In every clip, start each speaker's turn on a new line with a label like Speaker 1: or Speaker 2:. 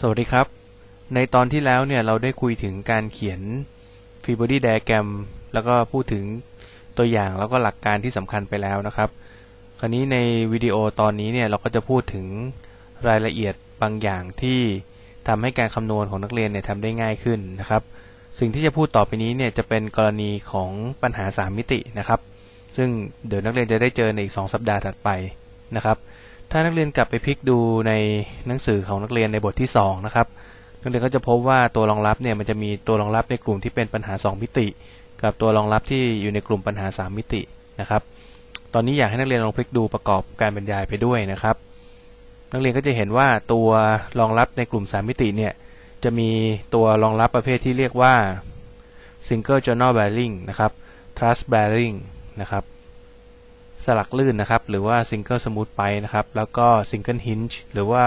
Speaker 1: สวัสดีครับ ในตอนที่แล้วเนี่ยเราได้คุยถึงการเขียน f ี e Body Diagram แล้วก็พูดถึงตัวอย่างแล้วก็หลักการที่สำคัญไปแล้วนะครับ คราวนี้ในวิดีโอตอนนี้เนี่ยเราก็จะพูดถึงรายละเอียดบางอย่างที่ทำให้การคำนวณของนักเรียนเนี่ยทำได้ง่ายขึ้นนะครับ สิ่งที่จะพูดต่อไปนี้เนี่ยจะเป็นกรณีของปัญหา 3 มิตินะครับ ซึ่งเดี๋ยวนักเรียนจะได้เจอในอีก 2 สัปดาห์ถัดไปนะครับ ถ้านักเรียนกลับไปพลิกดูในหนังสือของนักเรียนในบทที่2นะครับนักเรียนก็จะพบว่าตัวรองรับเนี่ยมันจะมีตัวรองรับในกลุ่มที่เป็นปัญหา 2 มิติ กับตัวรองรับที่อยู่ในกลุ่มปัญหา 3 มิตินะครับ ตอนนี้อยากให้นักเรียนลองพลิกดูประกอบการบรรยายไปด้วยนะครับ นักเรียนก็จะเห็นว่าตัวรองรับในกลุ่ม 3 มิติเนี่ยจะมีตัวรองรับประเภทที่เรียกว่า single journal bearing นะครับ truss bearing นะครับ สลักลื่นนะครับ หรือว่า single smooth pipe นะครับ แล้วก็ single hinge หรือว่า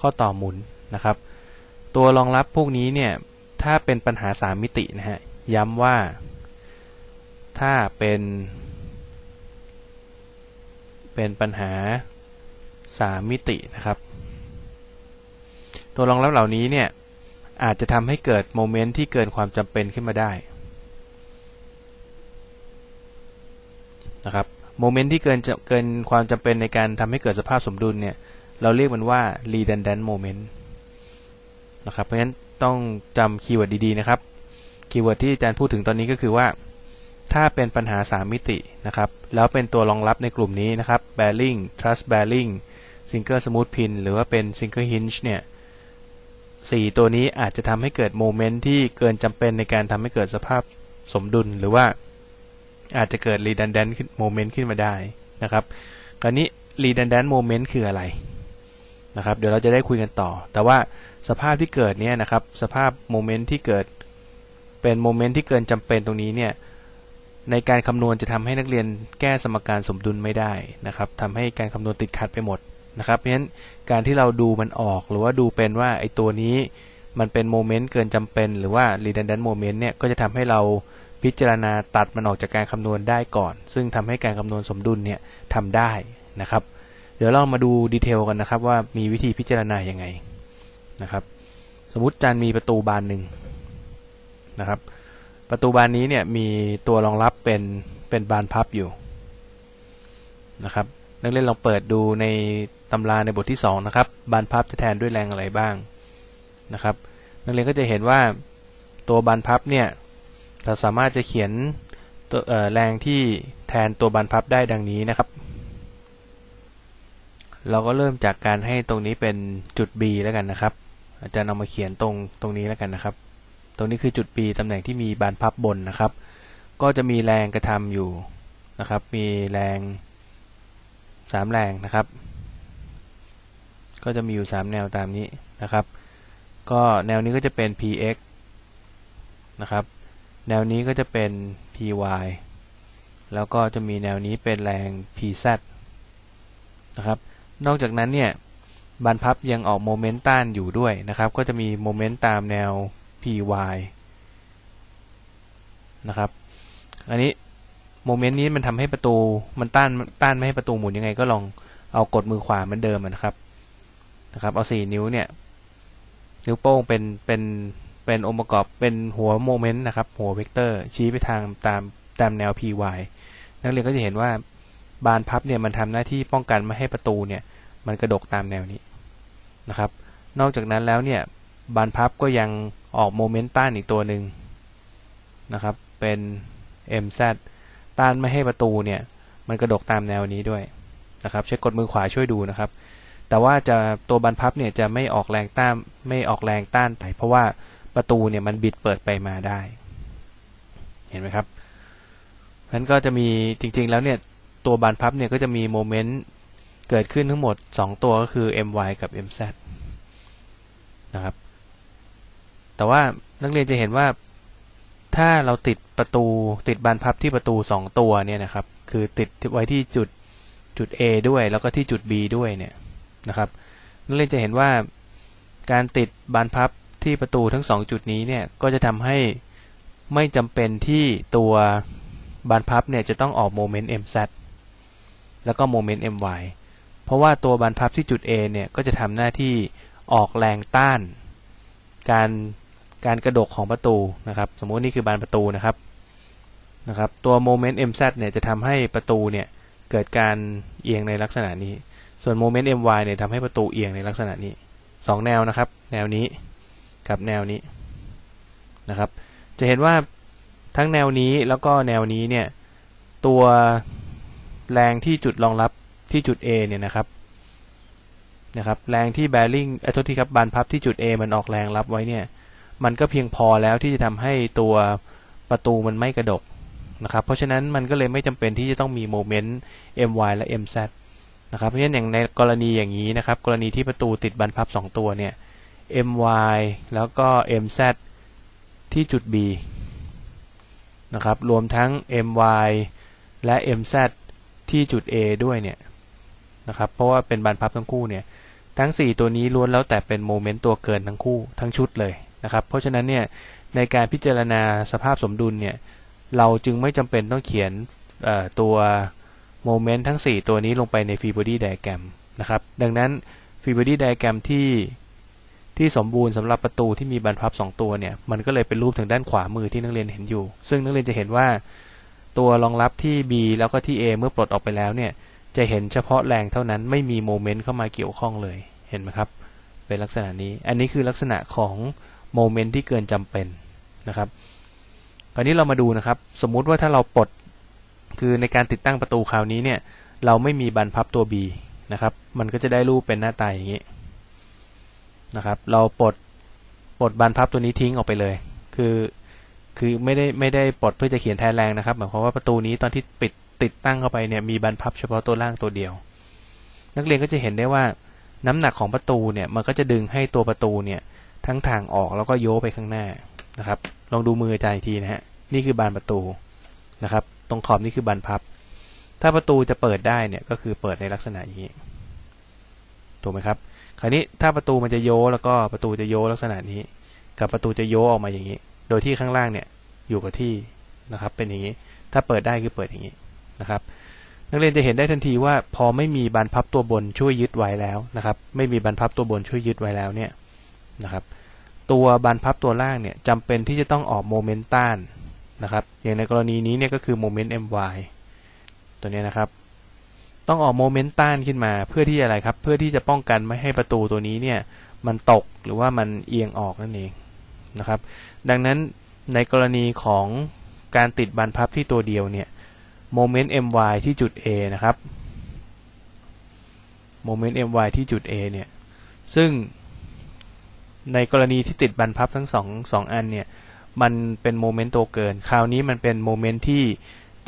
Speaker 1: ข้อต่อหมุนนะครับ ตัวรองรับพวกนี้เนี่ย ถ้าเป็นปัญหา 3 มิตินะฮะ ย้ำว่า ถ้าเป็น เป็นปัญหา 3 มิตินะครับ ตัวรองรับเหล่านี้เนี่ย อาจจะทำให้เกิดโมเมนต์ที่เกินความจำเป็นขึ้นมาได้นะครับ โมเมนต์ที่เกินเกินความจำเป็นในการทำให้เกิดสภาพสมดุลเนี่ย เราเรียกมันว่า redundant moment นะครับ เพราะฉะนั้นต้องจำ keyword ดีๆนะครับ keyword ที่อาจารย์พูดถึงตอนนี้ก็คือว่า ถ้าเป็นปัญหา 3 มิตินะครับ แล้วเป็นตัวรองรับในกลุ่มนี้นะครับ bearing thrust bearing single smooth pin หรือว่าเป็น single hinge เนี่ยสี่ตัวนี้อาจจะทำให้เกิดโมเมนต์ที่เกินจำเป็นในการทำให้เกิดสภาพสมดุลหรือว่า อาจจะเกิด redundant moment ขึ้นมาได้นะครับคราวนี้ redundant moment คืออะไรนะครับ เดี๋ยวเราจะได้คุยกันต่อ แต่ว่าสภาพที่เกิดเนี่ยนะครับ สภาพโมเมนต์ที่เกิดเป็นโมเมนต์ที่เกินจำเป็นตรงนี้เนี่ย ในการคำนวณจะทำให้นักเรียนแก้สมการสมดุลไม่ได้นะครับทำให้การคำนวณติดขัดไปหมดนะครับ เพราะฉะนั้นการที่เราดูมันออกหรือว่าดูเป็นว่าไอ้ตัวนี้มันเป็นโมเมนต์เกินจำเป็น หรือว่า redundant moment เนี่ยก็จะทำให้เรา พิจารณาตัดมันออกจากการคำนวณได้ก่อน ซึ่งทำให้การคำนวณสมดุลเนี่ยทำได้นะครับ เดี๋ยวเรามาดูดีเทลกันนะครับว่ามีวิธีพิจารณาอย่างไงนะครับ สมมติจานมีประตูบานหนึ่งนะครับ ประตูบานนี้เนี่ยมีตัวรองรับเป็นเป็นบานพับอยู่นะครับนักเรียนลองเปิดดูในตำราในบทที่ 2 นะครับ บานพับจะแทนด้วยแรงอะไรบ้างนะครับ นักเรียนก็จะเห็นว่าตัวบานพับเนี่ย เราสามารถจะเขียนตัวแรงที่แทนตัวบานพับได้ดังนี้นะครับ เราก็เริ่มจากการให้ตรงนี้เป็นจุด B แล้วกันนะครับ อาจารย์เอามาเขียนตรงตรงนี้แล้วกันนะครับ ตรงนี้คือจุด B ตำแหน่งที่มีบานพับบนนะครับ ก็จะมีแรงกระทำอยู่นะครับ มีแรง3แรงนะครับ ก็จะมีอยู่ 3 แนวตามนี้นะครับ ก็แนวนี้ก็จะเป็น px นะครับ แนวนี้ก็จะเป็น py แล้วก็จะมีแนวนี้เป็นแรง Pz นะครับ นอกจากนั้นเนี่ยบานพับยังออกโมเมนต์ต้านอยู่ด้วยนะครับ ก็จะมีโมเมนต์ตามแนว Py นะครับ อันนี้โมเมนต์นี้มันทำให้ประตูมันต้านต้านไม่ให้ประตูหมุนยังไงก็ลองเอากฎมือขวาเหมือนเดิมนะครับนะครับ เอาสี่นิ้วเนี่ย นิ้วโป้งเป็นเป็น เป็นองค์ประกอบเป็นหัวโมเมนต์นะครับ หัวเวกเตอร์ ชี้ไปทางตามตามแนว py นักเรียนก็จะเห็นว่าบานพับเนี่ยมันทำหน้าที่ป้องกันไม่ให้ประตูเนี่ยมันกระดกตามแนวนี้นะครับ นอกจากนั้นแล้วเนี่ยบานพับก็ยังออกโมเมนต์ต้านอีกตัวหนึ่งนะครับ เป็น mz ต้านไม่ให้ประตูเนี่ยมันกระดกตามแนวนี้ด้วยนะครับ ใช้กดมือขวาช่วยดูนะครับ แต่ว่าจะตัวบานพับเนี่ยจะไม่ออกแรงต้านไม่ออกแรงต้านไป เพราะว่า ประตูเนี่ยมันบิดเปิดไปมาได้ เห็นไหมครับนั้นก็จะมีจริง ๆ แล้วเนี่ยตัวบานพับเนี่ยก็จะมีโมเมนต์เกิดขึ้นทั้งหมด 2 ตัวก็คือ my กับ mz นะครับ แต่ว่านักเรียนจะเห็นว่าถ้าเราติดประตูติดบานพับที่ประตู 2 ตัวเนี่ยนะครับ คือติดไว้ที่จุดจุด A ด้วยแล้วก็ที่จุด B ด้วยเนี่ยนะครับนักเรียนจะเห็นว่าการติดบานพับ ที่ประตูทั้งสองจุดนี้เนี่ยก็จะทำให้ไม่จำเป็นที่ตัวบานพับเนี่ยจะต้องออกโมเมนต์ mz แล้วก็โมเมนต์ my เพราะว่าตัวบานพับที่จุด A เนี่ยก็จะทำหน้าที่ออกแรงต้าน การการกระดกของประตูนะครับ สมมุตินี่คือบานประตูนะครับนะครับตัวโมเมนต์ mz เนี่ยจะทำให้ประตูเนี่ยเกิดการเอียงในลักษณะนี้ ส่วนโมเมนต์ my เนี่ยทำให้ประตูเอียงในลักษณะนี้สองแนวนะครับ แนวนี้ กับแนวนี้นะครับ จะเห็นว่าทั้งแนวนี้แล้วก็แนวนี้เนี่ยตัวแรงที่จุดรองรับที่จุด A เนี่ยนะครับนะครับแรงที่แบริ่งไอ้ทษที่ครับบานพับที่จุด A มันออกแรงรับไว้เนี่ยมันก็เพียงพอแล้วที่จะทำให้ตัวประตูมันไม่กระดกนะครับ เพราะฉะนั้นมันก็เลยไม่จำเป็นที่จะต้องมีโมเมนต์ my และ mz นะครับเพราะฉะนั้นอย่างในกรณีอย่างนี้นะครับ กรณีที่ประตูติดบานพับ 2 ตัวเนี่ย my แล้วก็ mz ที่จุด B นะครับ รวมทั้ง my และ mz ที่จุด A ด้วยเนี่ยนะครับ เพราะว่าเป็นบานพับทั้งคู่เนี่ย ทั้ง 4 ตัวนี้ล้วนแล้วแต่เป็นโมเมนต์ตัวเกินทั้งคู่ทั้งชุดเลยนะครับ เพราะฉะนั้นเนี่ยในการพิจารณาสภาพสมดุลเนี่ย เราจึงไม่จำเป็นต้องเขียนตัวโมเมนต์ทั้ง 4 ตัวนี้ลงไปใน free body diagram นะครับ ดังนั้น free body diagram ที่ ที่สมบูรณ์สำหรับประตูที่มีบานพับ2ตัวเนี่ย มันก็เลยเป็นรูปทางด้านขวามือที่นักเรียนเห็นอยู่ ซึ่งนักเรียนจะเห็นว่า ตัวรองรับที่ B แล้วก็ที่ A เมื่อปลดออกไปแล้วเนี่ย จะเห็นเฉพาะแรงเท่านั้นไม่มีโมเมนต์เข้ามาเกี่ยวข้องเลย เห็นไหมครับ เป็นลักษณะนี้ อันนี้คือลักษณะของโมเมนต์ที่เกินจำเป็นนะครับ คราวนี้เรามาดูนะครับ สมมุติว่าถ้าเราปลด คือในการติดตั้งประตูคราวนี้เนี่ย เราไม่มีบันพับตัว B นะครับ มันก็จะได้รูปเป็นหน้าตาอย่างนี้ นะครับ เราปลดปลดบันพับตัวนี้ทิ้งออกไปเลย คือคือไม่ได้ไม่ได้ปลดเพื่อจะเขียนแทนแรงนะครับหมายความว่าประตูนี้ตอนที่ปิดติดตั้งเข้าไปเนี่ยมีบันพับเฉพาะตัวล่างตัวเดียว นักเรียนก็จะเห็นได้ว่าน้ำหนักของประตูเนี่ยมันก็จะดึงให้ตัวประตูเนี่ยทั้งทางออกแล้วก็โยไปข้างหน้านะครับ ลองดูมืออาจารย์อีกทีนะฮะนี่คือบานประตูนะครับ ตรงขอบนี่คือบานพับ ถ้าประตูจะเปิดได้เนี่ยก็คือเปิดในลักษณะอย่างนี้ถูกไหมครับ คราวนี้ถ้าประตูมันจะโยแล้วก็ประตูจะโยลักษณะนี้ กับประตูจะโยออกมาอย่างนี้ โดยที่ข้างล่างเนี่ยอยู่กับที่นะครับ เป็นอย่างนี้ ถ้าเปิดได้คือเปิดอย่างนี้นะครับ นักเรียนจะเห็นได้ทันทีว่า พอไม่มีบานพับตัวบนช่วยยึดไว้แล้วนะครับ ไม่มีบานพับตัวบนช่วยยึดไว้แล้วเนี่ยนะครับ ตัวบานพับตัวล่างเนี่ยจำเป็นที่จะต้องออกโมเมนต์ต้านนะครับ อย่างในกรณีนี้เนี่ยก็คือโมเมนต์ my ตัวนี้นะครับ ต้องออกโมเมนต์ต้านขึ้นมา เพื่อที่อะไรครับ เพื่อที่จะป้องกันไม่ให้ประตูตัวนี้เนี่ย มันตกหรือว่ามันเอียงออกนั่นเองนะครับ ดังนั้นในกรณีของการติดบานพับที่ตัวเดียวเนี่ยโมเมนต์ My ที่จุด A นะครับโมเมนต์ My ที่จุด A เนี่ย ซึ่งในกรณีที่ติดบานพับทั้งสองสองอันเนี่ย มันเป็นโมเมนต์ตัวเกิน คราวนี้มันเป็นโมเมนต์ที่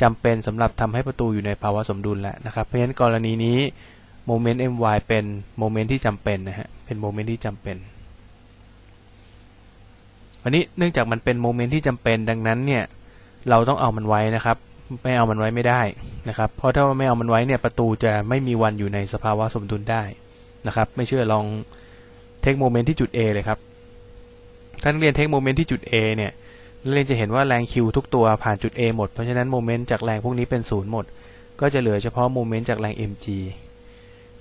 Speaker 1: จำเป็นสำหรับทำให้ประตูอยู่ในภาวะสมดุลแล้วนะครับ เพราะฉะนั้นกรณีนี้โมเมนต์ My เป็นโมเมนต์ที่จำเป็นนะฮะ เป็นโมเมนต์ที่จำเป็นอันนี้เนื่องจากมันเป็นโมเมนต์ที่จำเป็นดังนั้นเนี่ยเราต้องเอามันไว้นะครับ ไม่เอามันไว้ไม่ได้นะครับ เพราะถ้าไม่เอามันไว้เนี่ยประตูจะไม่มีวันอยู่ในสภาวะสมดุลได้นะครับ ไม่เชื่อลอง take โมเมนต์ที่จุด A เลยครับนักเรียน take โมเมนต์ที่จุด A เนี่ย นักเรียนจะเห็นว่าแรง Q ทุกตัวผ่านจุด A หมด เพราะฉะนั้นโมเมนต์จากแรงพวกนี้เป็นศูนย์หมด ก็จะเหลือเฉพาะโมเมนต์จากแรง mg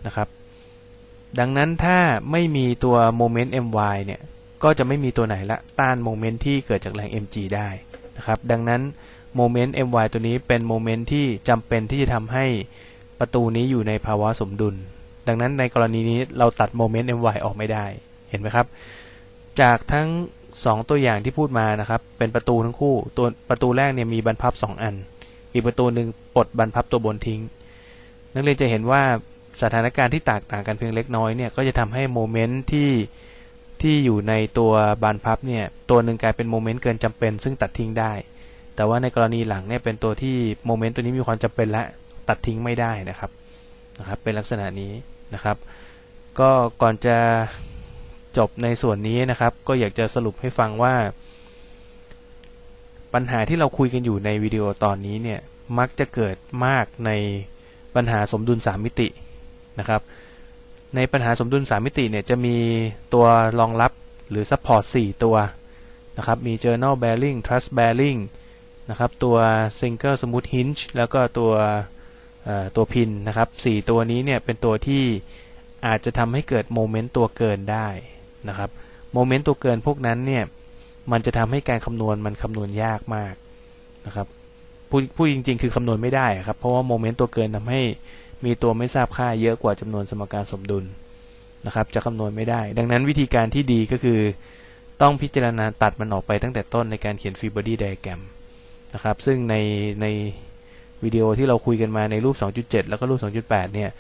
Speaker 1: นะครับ ดังนั้นถ้าไม่มีตัวโมเมนต์ My เนี่ย ก็จะไม่มีตัวไหนมาต้านโมเมนต์ที่เกิดจากแรง mg ได้นะครับ ดังนั้นโมเมนต์ My ตัวนี้เป็นโมเมนต์ที่จำเป็นที่จะทำให้ประตูนี้อยู่ในภาวะสมดุล ดังนั้นในกรณีนี้เราตัดโมเมนต์ My ออกไม่ได้ เห็นไหมครับ จากทั้ง 2 ตัวอย่างที่พูดมานะครับ เป็นประตูทั้งคู่ตัวประตูแรกเนี่ยมีบานพับ 2 อัน อีกประตูหนึ่งปลดบานพับตัวบนทิ้ง นักเรียนจะเห็นว่าสถานการณ์ที่แตกต่างกันเพียงเล็กน้อยเนี่ยก็จะทำให้โมเมนต์ที่ที่อยู่ในตัวบานพับเนี่ยตัวหนึ่งกลายเป็นโมเมนต์เกินจำเป็น ซึ่งตัดทิ้งได้ แต่ว่าในกรณีหลังเนี่ยเป็นตัวที่โมเมนต์ตัวนี้มีความจำเป็นและตัดทิ้งไม่ได้นะครับนะครับ เป็นลักษณะนี้นะครับ ก็ก่อนจะ จบในส่วนนี้นะครับ ก็อยากจะสรุปให้ฟังว่า ปัญหาที่เราคุยกันอยู่ในวิดีโอตอนนี้เนี่ยมักจะเกิดมากในปัญหาสมดุล 3 มิตินะครับ ในปัญหาสมดุล 3 มิติเนี่ยจะมีตัวรองรับหรือ support 4 ตัวนะครับ มี journal bearing truss bearing นะครับ ตัว single smooth hinge แล้วก็ตัวตัวพินนะครับ 4 ตัวนี้เนี่ยเป็นตัวที่อาจจะทำให้เกิดโมเมนต์ตัวเกินได้ นะครับโมเมนต์ตัวเกินพวกนั้นเนี่ยมันจะทำให้การคำนวณมันคำนวณยากมากนะครับพูดพูดจริง ๆ คือคำนวณไม่ได้ครับเพราะว่าโมเมนต์ตัวเกินทำให้มีตัวไม่ทราบค่าเยอะกว่าจำนวนสมการสมดุลนะครับจะคำนวณไม่ได้ ดังนั้นวิธีการที่ดีก็คือ ต้องพิจารณาตัดมันออกไปตั้งแต่ต้นในการเขียน free body diagram นะครับซึ่งในในวิดีโอที่เราคุยกันมาในรูป 2.7 แล้วก็รูป 2.8 เนี่ย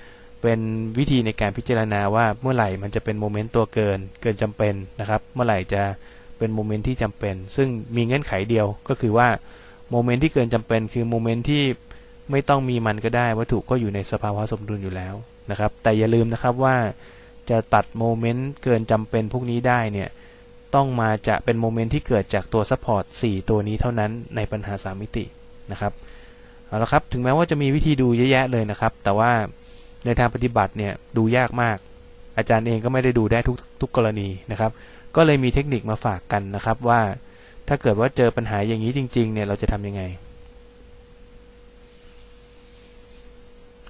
Speaker 1: เป็นวิธีในการพิจารณาว่าเมื่อไหร่มันจะเป็นโมเมนต์ตัวเกินเกินจำเป็นนะครับ เมื่อไหร่จะเป็นโมเมนต์ที่จำเป็น ซึ่งมีเงื่อนไขเดียวก็คือว่าโมเมนต์ที่เกินจำเป็น คือโมเมนต์ที่ไม่ต้องมีมันก็ได้วัตถุก็อยู่ในสภาวะสมดุลอยู่แล้วนะครับ แต่อย่าลืมนะครับว่าจะตัดโมเมนต์เกินจำเป็นพวกนี้ได้เนี่ยต้องมาจะเป็นโมเมนต์ที่เกิดจากตัว support 4ตัวนี้เท่านั้นในปัญหา 3 มิตินะครับเอาละครับถึงแม้ว่าจะมีวิธีดูเยอะแยะเลยนะครับ แต่ว่า ในทางปฏิบัติเนี่ยดูยากมาก อาจารย์เองก็ไม่ได้ดูได้ทุกทุกกรณีนะครับ ก็เลยมีเทคนิคมาฝากกันนะครับว่า ถ้าเกิดว่าเจอปัญหาอย่างนี้จริงๆเนี่ยเราจะทำยังไง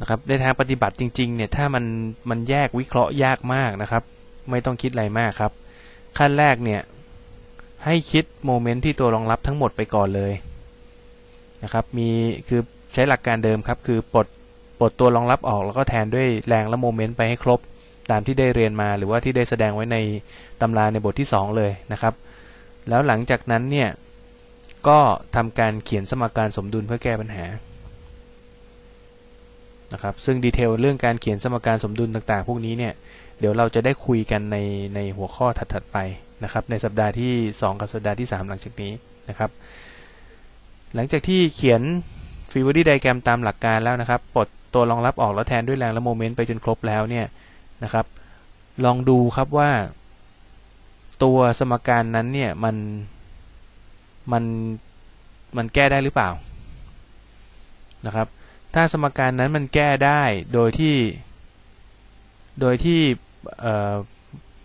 Speaker 1: นะครับในทางปฏิบัติจริงๆเนี่ยถ้ามันมันแยกวิเคราะห์ยากมากนะครับ ไม่ต้องคิดอะไรมากครับ ขั้นแรกเนี่ยให้คิดโมเมนต์ที่ตัวรองรับทั้งหมดไปก่อนเลยนะครับมีคือใช้หลักการเดิมครับ คือปลด ปลดตัวรองรับออกแล้วก็แทนด้วยแรงและโมเมนต์ไปให้ครบ ตามที่ได้เรียนมาหรือว่าที่ได้แสดงไว้ในตำราในบทที่ 2 เลยนะครับ แล้วหลังจากนั้นเนี่ยก็ทำการเขียนสมการสมดุลเพื่อแก้ปัญหานะครับซึ่ง detail เรื่องการเขียนสมการสมดุลต่างๆ พวกนี้เนี่ยเดี๋ยวเราจะได้คุยกันในในหัวข้อถัดๆไปนะครับในสัปดาห์ที่ 2 กับสัปดาห์ที่ 3 หลังจากนี้นะครับ หลังจากที่เขียน free body diagram ตามหลักการแล้วนะครับปลด ตัวรองรับออกแล้วแทนด้วยแรงและโมเมนต์ไปจนครบแล้วเนี่ยนะครับ ลองดูครับว่า ตัวสมการนั้นเนี่ยมันมันมันแก้ได้หรือเปล่านะครับ ถ้าสมการนั้นมันแก้ได้โดยที่ โดยที่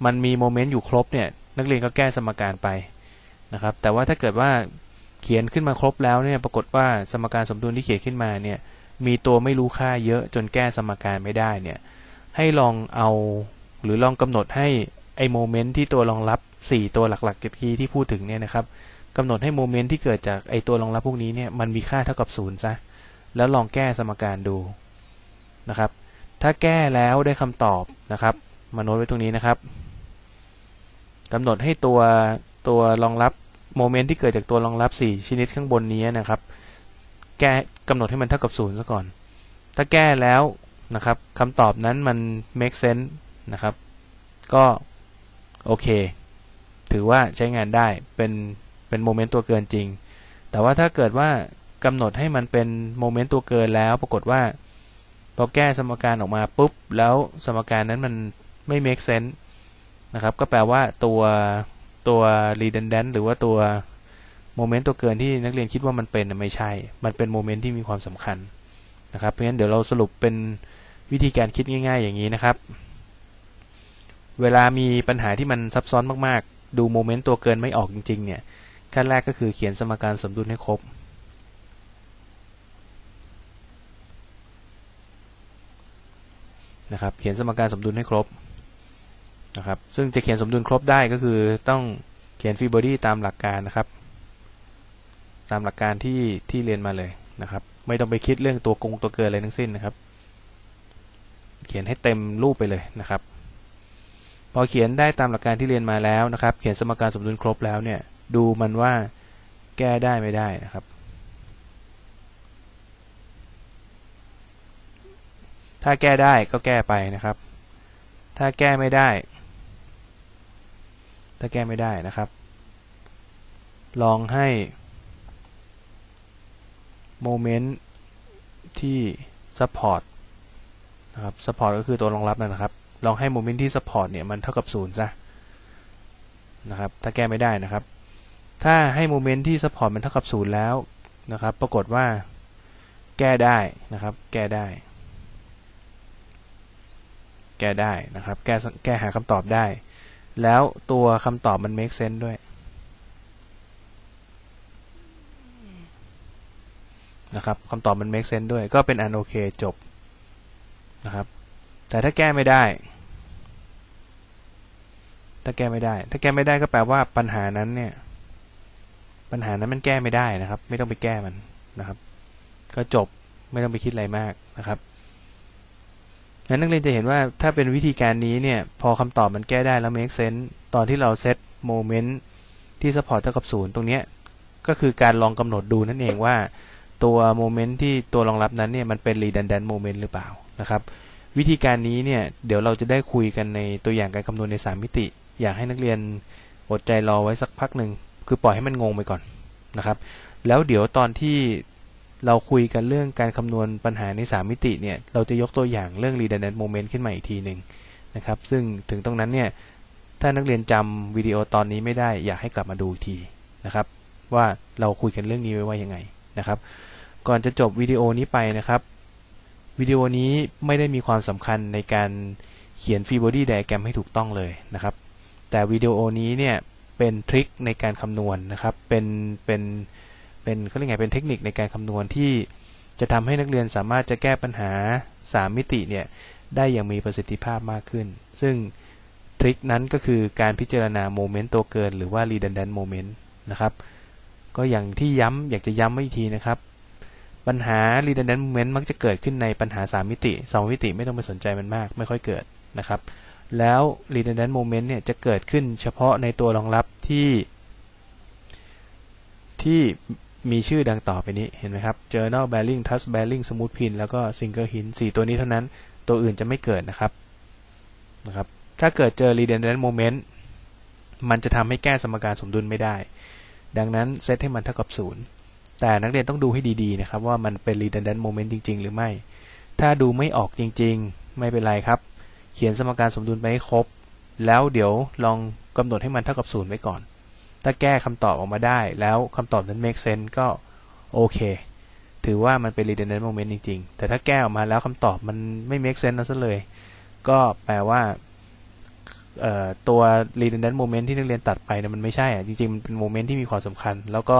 Speaker 1: มันมีโมเมนต์อยู่ครบเนี่ยนักเรียนก็แก้สมการไปนะครับ แต่ว่าถ้าเกิดว่าเขียนขึ้นมาครบแล้วเนี่ยปรากฏว่าสมการสมดุลที่เขียนขึ้นมาเนี่ย มีตัวไม่รู้ค่าเยอะจนแก้สมการไม่ได้เนี่ย ให้ลองเอาหรือลองกำหนดให้ไอโมเมนต์ที่ตัวรองรับ 4 ตัวหลักๆที่ที่พูดถึงเนี่ยนะครับกำหนดให้โมเมนต์ที่เกิดจากไอตัวรองรับพวกนี้เนี่ยมันมีค่าเท่ากับศูนย์ซะแล้วลองแก้สมการดูนะครับ ถ้าแก้แล้วได้คำตอบนะครับ มาโน้ตไว้ตรงนี้นะครับกำหนดให้ตัวตัวรองรับโมเมนต์ที่เกิดจากตัวรองรับ 4 ชนิดข้างบนนี้นะครับ แก้ กำหนดให้มันเท่ากับศูนย์ซะก่อน ถ้าแก้แล้วนะครับคำตอบนั้นมัน make sense นะครับ ก็โอเค ถือว่าใช้งานได้เป็นเป็นโมเมนต์ตัวเกินจริง แต่ว่าถ้าเกิดว่ากำหนดให้มันเป็นโมเมนต์ตัวเกินแล้ว ปรากฏว่าพอแก้สมการออกมาปุ๊บ แล้วสมการนั้นมันไม่ make sense นะครับ ก็แปลว่าตัวตัว redundant หรือว่าตัว โมเมนต์ตัวเกินที่นักเรียนคิดว่ามันเป็นไม่ใช่ มันเป็นโมเมนต์ที่มีความสำคัญนะครับ เพราะฉะนั้นเดี๋ยวเราสรุปเป็นวิธีการคิดง่าย ๆ อย่างนี้นะครับ เวลามีปัญหาที่มันซับซ้อนมากๆ ดูโมเมนต์ตัวเกินไม่ออกจริง ๆ เนี่ย ขั้นแรกก็คือเขียนสมการสมดุลให้ครบ นะครับ เขียนสมการสมดุลให้ครบ นะครับ ซึ่งจะเขียนสมดุลครบได้ก็คือต้องเขียนฟีเบอรี่ตามหลักการนะครับ ตามหลักการที่ที่เรียนมาเลยนะครับ ไม่ต้องไปคิดเรื่องตัวกงตัวเกินอะไรทั้งสิ้นนะครับ เขียนให้เต็มรูปไปเลยนะครับ พอเขียนได้ตามหลักการที่เรียนมาแล้วนะครับ เขียนสมการสมดุลครบแล้วเนี่ย ดูมันว่าแก้ได้ไม่ได้นะครับ ถ้าแก้ได้ก็แก้ไปนะครับ ถ้าแก้ไม่ได้ ถ้าแก้ไม่ได้นะครับ ลองให้ โมเมนต์ที่ support นะครับ support ก็คือตัวรองรับนะครับ ลองให้โมเมนต์ที่ support เนี่ยมันเท่ากับศูนย์ซะนะครับ ถ้าแก้ไม่ได้นะครับ ถ้าให้โมเมนต์ที่ support มันเท่ากับศูนย์แล้วนะครับ ปรากฏว่าแก้ได้นะครับ แก้ได้ แก้ได้นะครับ แก้แก้หาคำตอบได้ แล้วตัวคำตอบมัน make sense ด้วย นะครับคำตอบมัน make sense ด้วย ก็เป็นอันโอเคจบนะครับ แต่ถ้าแก้ไม่ได้ ถ้าแก้ไม่ได้ ถ้าแก้ไม่ได้ก็แปลว่าปัญหานั้นเนี่ย ปัญหานั้นมันแก้ไม่ได้นะครับ ไม่ต้องไปแก้มันนะครับ ก็จบไม่ต้องไปคิดอะไรมากนะครับงั้นนักเรียนจะเห็นว่าถ้าเป็นวิธีการนี้เนี่ย พอคำตอบมันแก้ได้แล้ว make sense ตอนที่เราเซตโมเมนต์ที่ support เท่ากับศูนย์ตรงนี้ก็คือการลองกำหนดดูนั่นเองว่า ตัวโมเมนต์ที่ตัวรองรับนั้นเนี่ยมันเป็น redundant moment หรือเปล่านะครับ วิธีการนี้เนี่ยเดี๋ยวเราจะได้คุยกันในตัวอย่างการคำนวณใน 3 มิติ อยากให้นักเรียนอดใจรอไว้สักพักหนึ่งคือปล่อยให้มันงงไปก่อนนะครับ แล้วเดี๋ยวตอนที่เราคุยกันเรื่องการคำนวณปัญหาใน 3 มิติเนี่ยเราจะยกตัวอย่างเรื่อง redundant moment ขึ้นมาอีกทีหนึ่งนะครับ ซึ่งถึงตรงนั้นเนี่ยถ้านักเรียนจำวิดีโอตอนนี้ไม่ได้อยากให้กลับมาดูอีกทีนะครับ ว่าเราคุยกันเรื่องนี้ไว้ว่ายังไงนะครับ ก่อนจะจบวิดีโอนี้ไปนะครับ วิดีโอนี้ไม่ได้มีความสำคัญในการเขียน free body diagram ให้ถูกต้องเลยนะครับ แต่วิดีโอนี้เนี่ยเป็น trick ในการคำนวณนะครับ เป็นเป็นเป็นเขาเรียกไงเป็นเทคนิคในการคำนวณที่จะทำให้นักเรียนสามารถจะแก้ปัญหา 3 มิติเนี่ยได้อย่างมีประสิทธิภาพมากขึ้น ซึ่งทริคนั้นก็คือการพิจารณาโมเมนต์ตัวเกิน หรือว่า redundant moment นะครับ ก็อย่างที่ย้ำอยากจะย้ำอีกทีนะครับ ปัญหา redundant moment มักจะเกิดขึ้นในปัญหา 3 มิติ 2 มิติไม่ต้องไปสนใจมันมาก ไม่ค่อยเกิดนะครับ แล้ว redundant moment เนี่ยจะเกิดขึ้นเฉพาะในตัวรองรับที่ ที่มีชื่อดังต่อไปนี้เห็นไหมครับ journal bearing touch bearing smooth pin แล้วก็ single hint 4 ตัวนี้เท่านั้น ตัวอื่นจะไม่เกิดนะครับนะครับ ถ้าเกิดเจอ redundant moment มันจะทำให้แก้สมการสมดุลไม่ได้ ดังนั้นเซตให้มันเท่ากับ 0 แต่นักเรียนต้องดูให้ดีๆนะครับ ว่ามันเป็น redundant moment จริง ๆ หรือไม่ ถ้าดูไม่ออกจริง ๆ ไม่เป็นไรครับ เขียนสมการสมดุลไปให้ครบ แล้วเดี๋ยวลองกำหนดให้มันเท่ากับ0ไว้ก่อน ถ้าแก้คำตอบออกมาได้ แล้วคำตอบนั้น make sense ก็โอเค ถือว่ามันเป็น redundant moment จริง ๆ แต่ถ้าแก้ออกมาแล้วคำตอบมันไม่ make sense แล้วซะเลย ก็แปลว่าตัว redundant moment ที่นักเรียนตัดไปเนี่ยมันไม่ใช่อะจริงๆมันเป็นโมเมนต์ที่มีความสำคัญ แล้วก็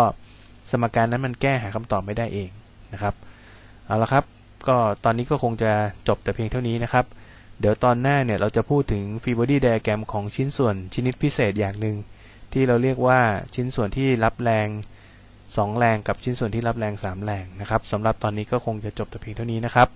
Speaker 1: สมการนั้นมันแก้หาคำตอบไม่ได้เองนะครับเอาละครับก็ตอนนี้ก็คงจะจบแต่เพียงเท่านี้นะครับ เดี๋ยวตอนหน้าเนี่ยเราจะพูดถึง free body diagram ของชิ้นส่วนชนิดพิเศษอย่างหนึ่งที่เราเรียกว่าชิ้นส่วนที่รับแรง 2 แรงกับชิ้นส่วนที่รับแรง 3 แรงนะครับสำหรับตอนนี้ก็คงจะจบแต่เพียงเท่านี้นะครับ